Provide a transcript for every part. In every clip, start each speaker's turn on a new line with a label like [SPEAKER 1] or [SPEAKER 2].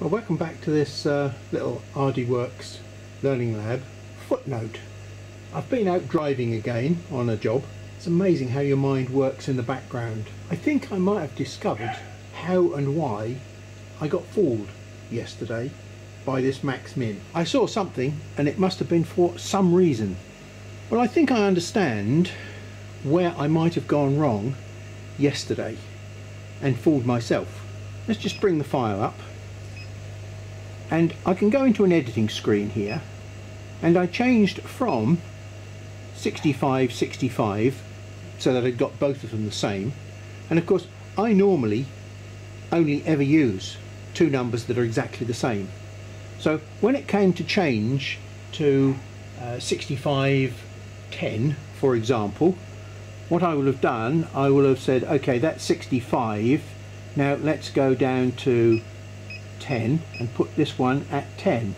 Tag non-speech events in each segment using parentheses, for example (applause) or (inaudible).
[SPEAKER 1] Well, welcome back to this uh, little Works Learning Lab. Footnote. I've been out driving again on a job. It's amazing how your mind works in the background. I think I might have discovered how and why I got fooled yesterday by this Max Min. I saw something and it must have been for some reason. Well, I think I understand where I might have gone wrong yesterday and fooled myself. Let's just bring the file up and I can go into an editing screen here. And I changed from 65 65 so that I got both of them the same. And of course I normally only ever use two numbers that are exactly the same. So when it came to change to uh, 65 10 for example what I will have done I will have said okay that's 65 now let's go down to 10 and put this one at 10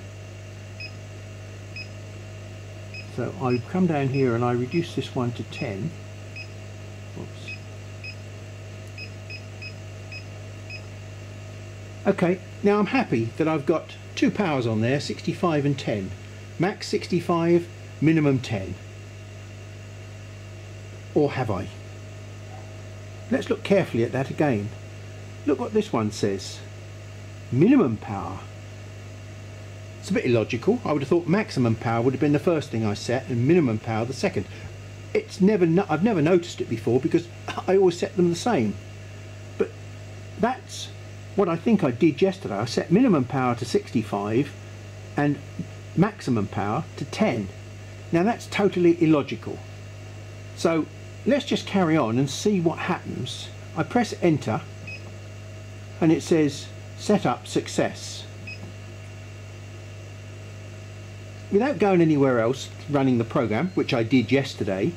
[SPEAKER 1] so I come down here and I reduce this one to 10 Oops. okay now I'm happy that I've got two powers on there 65 and 10 max 65 minimum 10 or have I? Let's look carefully at that again. Look what this one says minimum power. It's a bit illogical. I would have thought maximum power would have been the first thing I set and minimum power the second. It's never I've never noticed it before because (laughs) I always set them the same. But that's what I think I did yesterday. I set minimum power to 65 and maximum power to 10. Now that's totally illogical. So let's just carry on and see what happens. I press enter and it says setup success. Without going anywhere else running the program, which I did yesterday,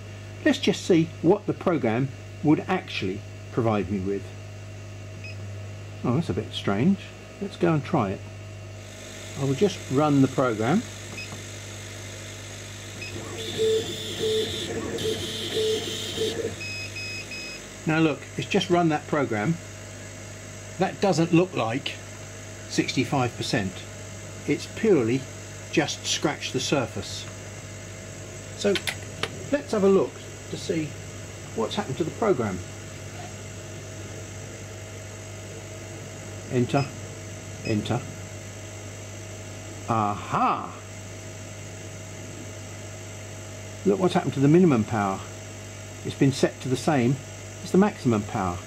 [SPEAKER 1] let's just see what the program would actually provide me with. Oh, that's a bit strange. Let's go and try it. I will just run the program. Now look, it's just run that program that doesn't look like 65%. It's purely just scratched the surface. So let's have a look to see what's happened to the program. Enter, enter. Aha! Look what's happened to the minimum power. It's been set to the same as the maximum power.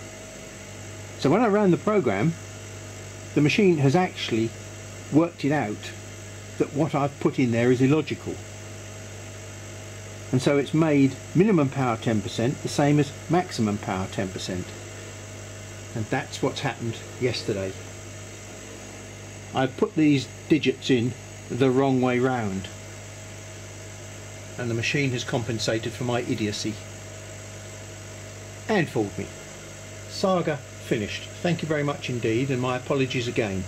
[SPEAKER 1] So when I ran the program, the machine has actually worked it out that what I've put in there is illogical. And so it's made minimum power 10% the same as maximum power 10%. And that's what's happened yesterday. I've put these digits in the wrong way round. And the machine has compensated for my idiocy. And fooled me. Saga finished. Thank you very much indeed and my apologies again.